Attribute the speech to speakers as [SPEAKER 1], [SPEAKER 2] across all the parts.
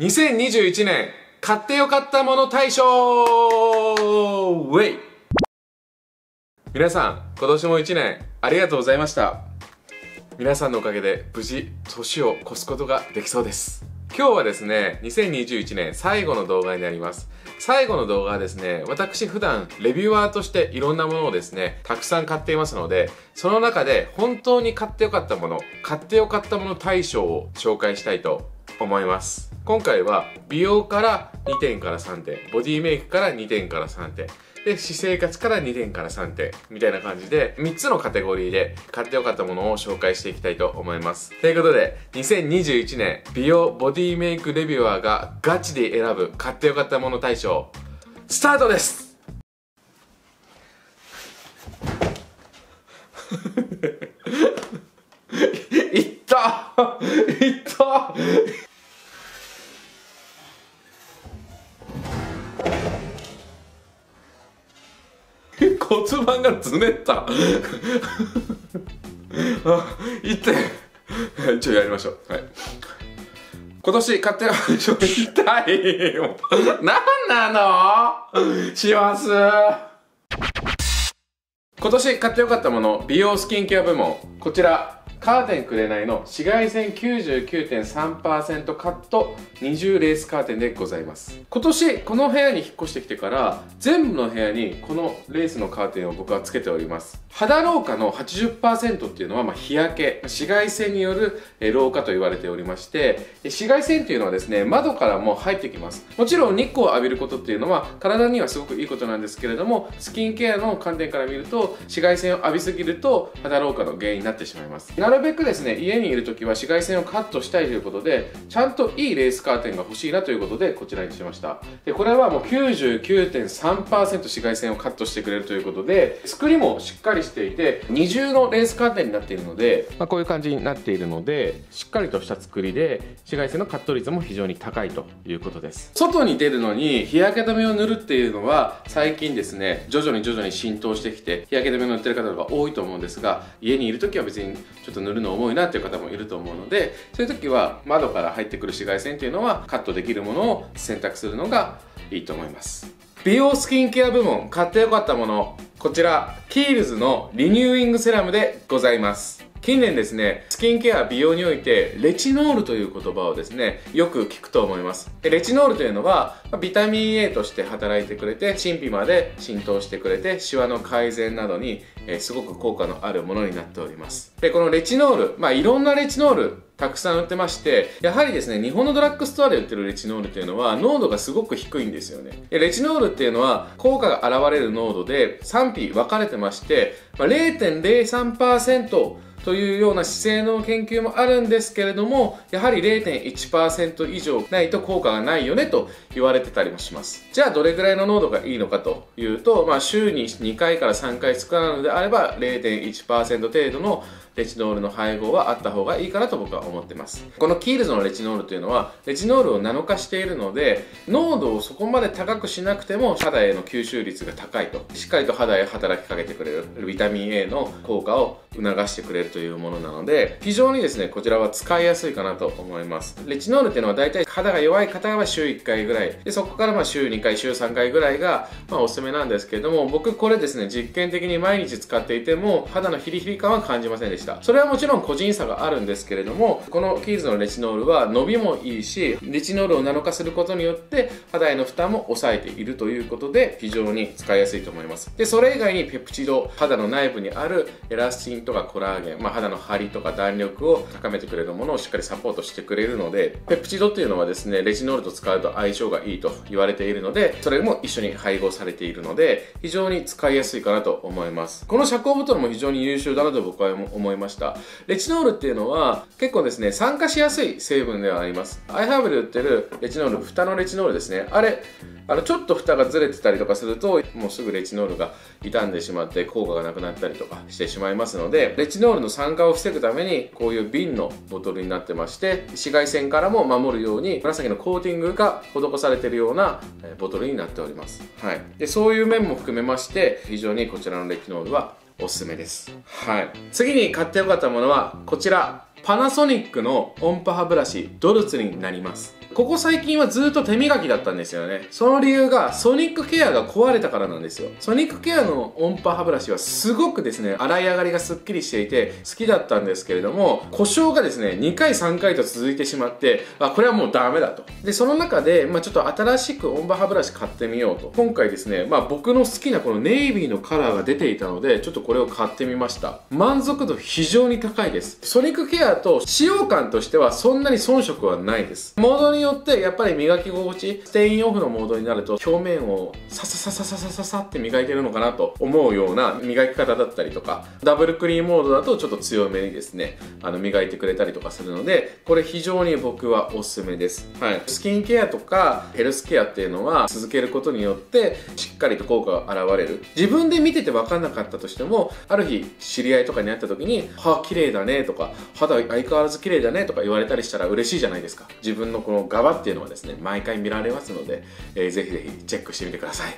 [SPEAKER 1] 2021年買ってよかったもの大賞!ウェイ皆さん今年も1年ありがとうございました。皆さんのおかげで無事年を越すことができそうです。今日はですね2021年最後の動画になります。最後の動画はですね私普段レビュアーとしていろんなものをですねたくさん買っていますのでその中で本当に買ってよかったもの買ってよかったもの大賞を紹介したいと思います。今回は美容から2点から3点ボディメイクから2点から3点で私生活から2点から3点みたいな感じで3つのカテゴリーで買ってよかったものを紹介していきたいと思います。ということで2021年美容ボディメイクレビュアーがガチで選ぶ買ってよかったもの大賞スタートです! 盤がずねった。あいって。一応やりましょう。はい。今年買ってよ痛いもう何なの？します。今年買ってよかったもの美容スキンケア部門。こちらカーテンくれないの紫外線99.3%カット20レースカーテンでございます。今年この部屋に引っ越してきてから全部の部屋にこのレースのカーテンを僕はつけております。肌老化の80%っていうのはま日焼け紫外線による老化と言われておりまして紫外線っていうのはですね窓からも入ってきます。もちろん日光を浴びることっていうのは体にはすごくいいことなんですけれどもスキンケアの観点から見ると紫外線を浴びすぎると肌老化の原因になってしまいます。なるべくですね家にいる時は紫外線をカットしたいということでちゃんといいレースカーテンが欲しいなということでこちらにしました。でこれはもう99.3%紫外線をカットしてくれるということで作りもしっかりしていて二重のレースカーテンになっているので、まあ、こういう感じになっているのでしっかりとした作りで紫外線のカット率も非常に高いということです。外に出るのに日焼け止めを塗るっていうのは最近ですね徐々に徐々に浸透してきて日焼け止めを塗ってる方が多いと思うんですが家にいる時は別にちょっと塗るの重いなっていう方もいると思うのでそういう時は窓から入ってくる紫外線っていうのはカットできるものを選択するのがいいと思います。美容スキンケア部門買ってよかったものこちらキールズのリニューイングセラムでございます。近年ですね、スキンケア、美容において、レチノールという言葉をですね、よく聞くと思います。でレチノールというのは、ビタミン A として働いてくれて、真皮まで浸透してくれて、シワの改善などに、えー、すごく効果のあるものになっております。で、このレチノール、まあいろんなレチノール、たくさん売ってまして、やはりですね、日本のドラッグストアで売ってるレチノールっていうのは、濃度がすごく低いんですよね。でレチノールっていうのは、効果が現れる濃度で、賛否分かれてまして、まあ、0.03%、というような姿勢の研究もあるんですけれども、やはり0.1%以上ないと効果がないよねと言われてたりもします。じゃあどれぐらいの濃度がいいのかというと、まあ週に2回から3回使うのであれば0.1%程度のレチノールの配合はあった方がいいかなと僕は思ってます。このキールズのレチノールというのは、レチノールをナノ化しているので、濃度をそこまで高くしなくても肌への吸収率が高いと。しっかりと肌へ働きかけてくれるビタミン A の効果を促してくれるというものなので、非常にですね、こちらは使いやすいかなと思います。レチノールっていうのは大体肌が弱い方は週1回ぐらい、でそこからまあ週2回、週3回ぐらいがまあおすすめなんですけれども、僕これですね、実験的に毎日使っていても肌のヒリヒリ感は感じませんでした。それはもちろん個人差があるんですけれども、このキーズのレチノールは伸びもいいし、レチノールをナノ化することによって肌への負担も抑えているということで非常に使いやすいと思います。で、それ以外にペプチド、肌の内部にあるエラスチンとかコラーゲン、まあ、肌の張りとか弾力を高めてくれるものをしっかりサポートしてくれるので、ペプチドっていうのはですね、レチノールと使うと相性がいいと言われているので、それも一緒に配合されているので、非常に使いやすいかなと思います。この遮光ボトルも非常に優秀だなと僕は思いま思いました。レチノールっていうのは結構ですね、酸化しやすい成分ではあります。アイハーブで売ってるレチノール、蓋のレチノールですね。あれ、あのちょっと蓋がずれてたりとかするともうすぐレチノールが傷んでしまって効果がなくなったりとかしてしまいますのでレチノールの酸化を防ぐためにこういう瓶のボトルになってまして紫外線からも守るように紫のコーティングが施されているようなボトルになっております、はい、でそういう面も含めまして非常にこちらのレチノールはおすすめです。はい。次に買ってよかったものはこちら。パナソニックの音波歯ブラシドルツになります。ここ最近はずっと手磨きだったんですよね。その理由がソニックケアが壊れたからなんですよ。ソニックケアの音波歯ブラシはすごくですね、洗い上がりがスッキリしていて好きだったんですけれども、故障がですね、2回3回と続いてしまって、あ、これはもうダメだと。で、その中で、まあちょっと新しく音波歯ブラシ買ってみようと。今回ですね、まあ僕の好きなこのネイビーのカラーが出ていたので、ちょっとこれを買ってみました。満足度非常に高いです。ソニックケアと使用感としてはそんなに遜色はないです。モードにによってやっぱり磨き心地、ステインオフのモードになると表面をサササササササって磨いてるのかなと思うような磨き方だったりとか、ダブルクリーンモードだとちょっと強めにですね、あの磨いてくれたりとかするので、これ非常に僕はおすすめです。はい。スキンケアとかヘルスケアっていうのは続けることによってしっかりと効果が現れる。自分で見てて分かんなかったとしても、ある日知り合いとかに会った時に、歯綺麗だねとか、肌相変わらず綺麗だねとか言われたりしたら嬉しいじゃないですか。自分のこの側っていうのはですね、毎回見られますので、えー、ぜひぜひチェックしてみてください。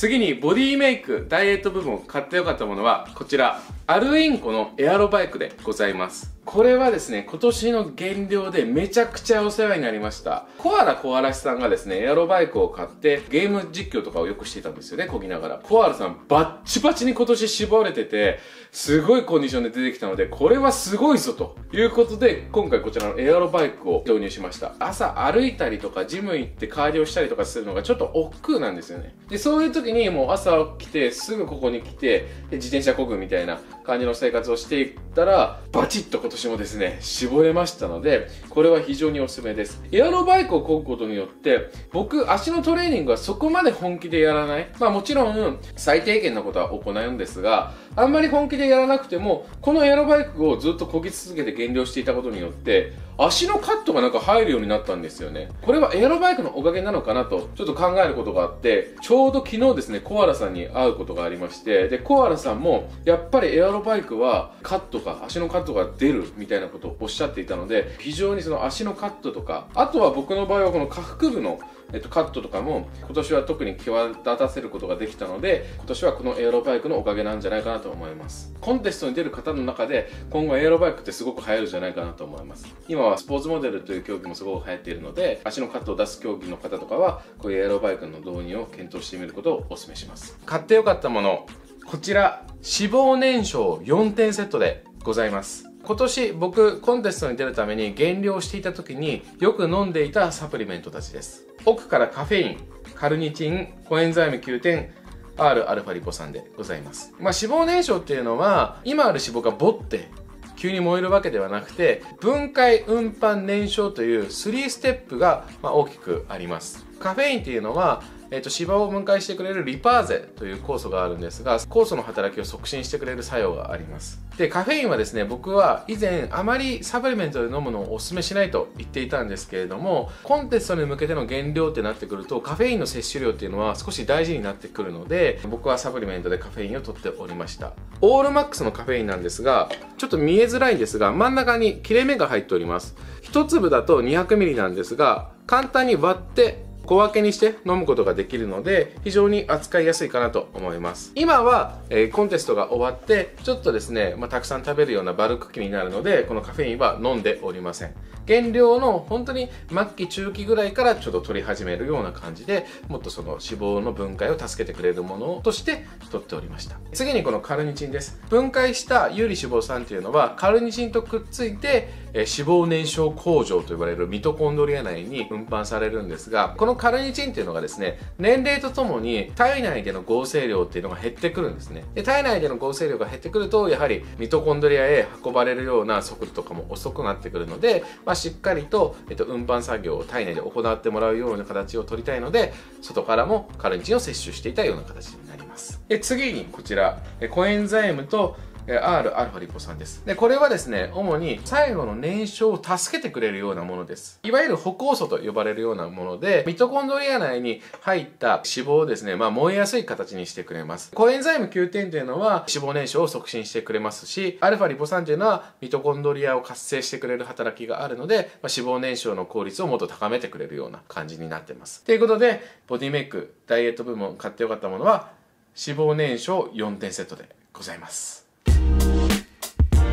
[SPEAKER 1] 次にボディメイク、ダイエット部門買ってよかったものはこちら。アルインコのエアロバイクでございます。これはですね、今年の減量でめちゃくちゃお世話になりました。コアラコアラシさんがですね、エアロバイクを買ってゲーム実況とかをよくしていたんですよね、こぎながら。コアラさんバッチバチに今年絞れてて、すごいコンディションで出てきたので、これはすごいぞということで、今回こちらのエアロバイクを導入しました。朝歩いたりとか、ジム行ってカーディオしたりとかするのがちょっと億劫なんですよね。で、そういう時にもう朝起きて、すぐここに来て、自転車こぐみたいな感じの生活をしていったら、バチッと今年もですね、絞れましたので、これは非常におすすめです。エアロバイクを漕ぐことによって、僕、足のトレーニングはそこまで本気でやらない。まあもちろん、最低限のことは行うんですが、あんまり本気ででやらなくても、このエアロバイクをずっと漕ぎ続けて減量していたことによって、足のカットがなんか入るようになったんですよね。これはエアロバイクのおかげなのかなと、ちょっと考えることがあって、ちょうど昨日ですね、コアラさんに会うことがありまして、で、コアラさんも、やっぱりエアロバイクはカットが、足のカットが出るみたいなことをおっしゃっていたので、非常にその足のカットとか、あとは僕の場合はこの下腹部のえっと、カットとかも今年は特に際立たせることができたので今年はこのエアロバイクのおかげなんじゃないかなと思います。コンテストに出る方の中で今後エアロバイクってすごく流行るじゃないかなと思います。今はスポーツモデルという競技もすごく流行っているので足のカットを出す競技の方とかはこういうエアロバイクの導入を検討してみることをお勧めします。買ってよかったものこちら脂肪燃焼4点セットでございます。今年僕コンテストに出るために減量していた時によく飲んでいたサプリメントたちです。奥からカフェインカルニチンコエンザイム9点 Rα リポ酸でございます、まあ、脂肪燃焼っていうのは今ある脂肪がボって急に燃えるわけではなくて分解運搬燃焼という3ステップが大きくあります。カフェインっていうのはえーと、芝を分解してくれるリパーゼという酵素があるんですが酵素の働きを促進してくれる作用があります。でカフェインはですね僕は以前あまりサプリメントで飲むのをお勧めしないと言っていたんですけれどもコンテストに向けての減量ってなってくるとカフェインの摂取量っていうのは少し大事になってくるので僕はサプリメントでカフェインを取っておりました。オールマックスのカフェインなんですがちょっと見えづらいんですが真ん中に切れ目が入っております。1粒だと 200ml なんですが簡単に割って小分けにして飲むことができるので非常に扱いやすいかなと思います。今は、えー、コンテストが終わってちょっとですね、まあ、たくさん食べるようなバルク期になるのでこのカフェインは飲んでおりません。減量の本当に末期中期ぐらいからちょっと取り始めるような感じでもっとその脂肪の分解を助けてくれるものとして取っておりました。次にこのカルニチンです。分解した有利脂肪酸というのはカルニチンとくっついてえ脂肪燃焼工場と呼ばれるミトコンドリア内に運搬されるんですがこのカルニチンっていうのがですね年齢とともに体内での合成量っていうのが減ってくるんですね。で体内での合成量が減ってくるとやはりミトコンドリアへ運ばれるような速度とかも遅くなってくるので、まあ、しっかりと、えっと、運搬作業を体内で行ってもらうような形を取りたいので外からもカルニチンを摂取していたような形になります。で次にこちら。コエンザイムと Rα リポ酸です。で、これはですね、主に最後の燃焼を助けてくれるようなものです。いわゆる補酵素と呼ばれるようなもので、ミトコンドリア内に入った脂肪をですね、まあ燃えやすい形にしてくれます。コエンザイム Q10というのは脂肪燃焼を促進してくれますし、α リポ酸というのはミトコンドリアを活性してくれる働きがあるので、まあ、脂肪燃焼の効率をもっと高めてくれるような感じになってます。ということで、ボディメイク、ダイエット部門買ってよかったものは、脂肪燃焼4点セットでございます。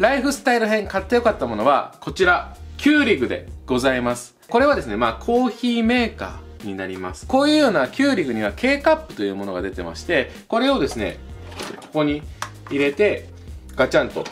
[SPEAKER 1] ライフスタイル編買ってよかったものはこちらキューリグでございます。これはですねまあコーヒーメーカーになります。こういうようなキューリグには K カップというものが出てましてこれをですねここに入れてガチャンと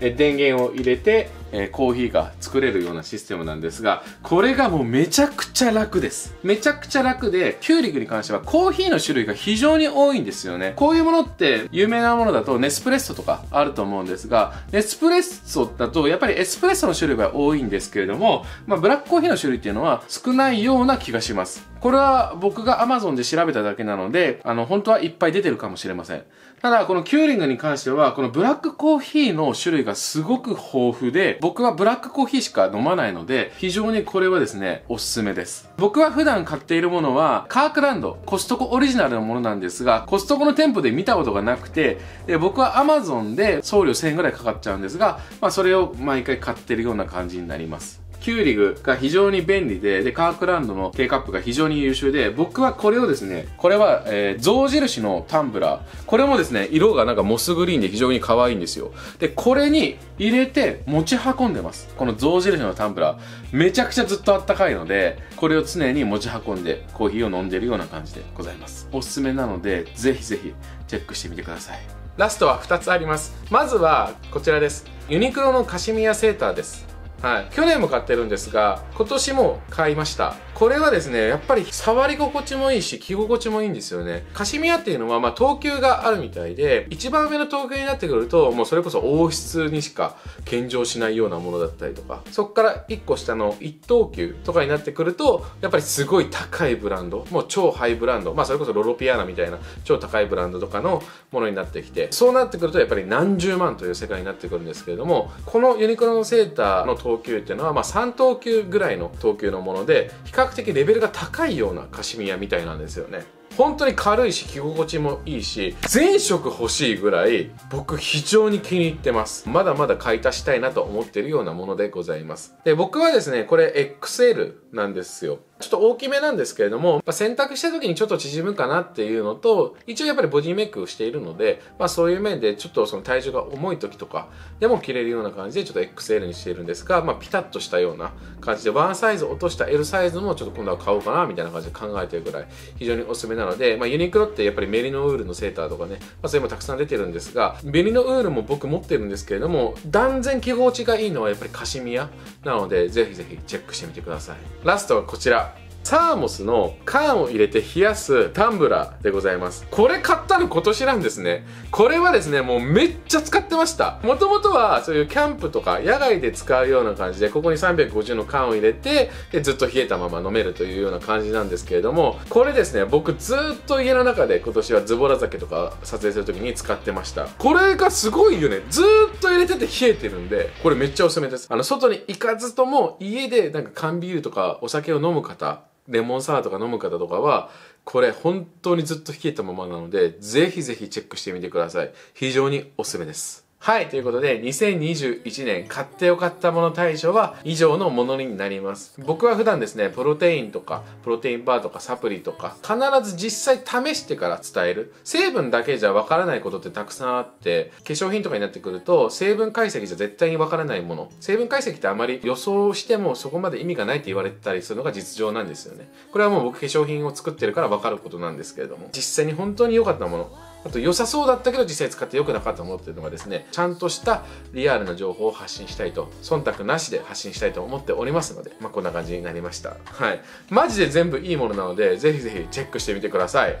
[SPEAKER 1] 電源を入れてえ、コーヒーが作れるようなシステムなんですが、これがもうめちゃくちゃ楽です。めちゃくちゃ楽で、キューリグに関してはコーヒーの種類が非常に多いんですよね。こういうものって有名なものだとネスプレッソとかあると思うんですが、ネスプレッソだとやっぱりエスプレッソの種類が多いんですけれども、まあ、ブラックコーヒーの種類っていうのは少ないような気がします。これは僕が Amazon で調べただけなので、あの、本当はいっぱい出てるかもしれません。ただ、このキューリグに関しては、このブラックコーヒーの種類がすごく豊富で、僕はブラックコーヒーしか飲まないので、非常にこれはですね、おすすめです。僕は普段買っているものは、カークランド、コストコオリジナルのものなんですが、コストコの店舗で見たことがなくて、で僕は Amazon で送料1000円ぐらいかかっちゃうんですが、まあそれを毎回買ってるような感じになります。キューリグが非常に便利で、で、カークランドの K カップが非常に優秀で、僕はこれをですね、これは、えー、象印のタンブラー。これもですね、色がなんかモスグリーンで非常に可愛いんですよ。で、これに入れて持ち運んでます。この象印のタンブラー。めちゃくちゃずっとあったかいので、これを常に持ち運んでコーヒーを飲んでるような感じでございます。おすすめなので、ぜひぜひチェックしてみてください。ラストは2つあります。まずはこちらです。ユニクロのカシミヤセーターです。はい、去年も買ってるんですが今年も買いました。これはですねやっぱり触り心地もいいし着心地もいいんですよね。カシミヤっていうのはまあ等級があるみたいで一番上の等級になってくるともうそれこそ王室にしか献上しないようなものだったりとかそっから1個下の1等級とかになってくるとやっぱりすごい高いブランドもう超ハイブランドまあそれこそロロピアーナみたいな超高いブランドとかのものになってきてそうなってくるとやっぱり何十万という世界になってくるんですけれどもこのユニクロのセーターの等投球っていうのは、まあ、3等級ぐらいの等級のもので比較的レベルが高いようなカシミヤみたいなんですよね。本当に軽いし着心地もいいし全色欲しいぐらい僕非常に気に入ってます。まだまだ買い足したいなと思ってるようなものでございます。で僕はですねこれ XL なんですよ。ちょっと大きめなんですけれども、まあ、洗濯した時にちょっと縮むかなっていうのと、一応やっぱりボディメイクをしているので、まあそういう面でちょっとその体重が重い時とかでも着れるような感じでちょっと XL にしているんですが、まあピタッとしたような感じで、ワンサイズ落とした L サイズもちょっと今度は買おうかなみたいな感じで考えてるぐらい非常におすすめなので、まあユニクロってやっぱりメリノウールのセーターとかね、まあそれもたくさん出てるんですが、メリノウールも僕持ってるんですけれども、断然着心地がいいのはやっぱりカシミヤなので、ぜひぜひチェックしてみてください。ラストはこちら。サーモスの缶を入れて冷やすタンブラーでございます。これ買ったの今年なんですね。これはですね、もうめっちゃ使ってました。もともとはそういうキャンプとか野外で使うような感じで、ここに350の缶を入れて、でずっと冷えたまま飲めるというような感じなんですけれども、これですね、僕ずっと家の中で今年はズボラ酒とか撮影する時に使ってました。これがすごいよね。ずっと入れてて冷えてるんで、これめっちゃおすすめです。あの、外に行かずとも家でなんか缶ビールとかお酒を飲む方、レモンサワーとか飲む方とかは、これ本当にずっと冷えたままなので、ぜひぜひチェックしてみてください。非常におすすめです。はい、ということで、2021年買ってよかったもの大賞は以上のものになります。僕は普段ですね、プロテインとか、プロテインバーとかサプリとか、必ず実際試してから伝える。成分だけじゃわからないことってたくさんあって、化粧品とかになってくると、成分解析じゃ絶対にわからないもの。成分解析ってあまり予想してもそこまで意味がないって言われてたりするのが実情なんですよね。これはもう僕化粧品を作ってるからわかることなんですけれども、実際に本当に良かったもの。あと良さそうだったけど実際使って良くなかったものっていうのがですね、ちゃんとしたリアルな情報を発信したいと、忖度なしで発信したいと思っておりますので、まあこんな感じになりました。はい。マジで全部いいものなので、ぜひぜひチェックしてみてください。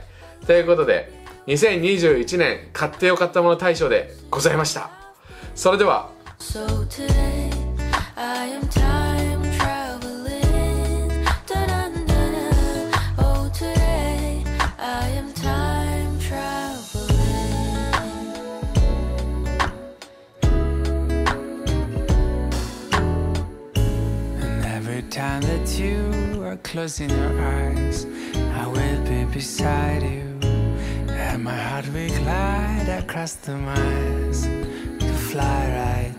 [SPEAKER 1] ということで、2021年買ってよかったもの大賞でございました。それでは、so closing your eyes, I will be beside you. And my heart will glide across the miles to fly right.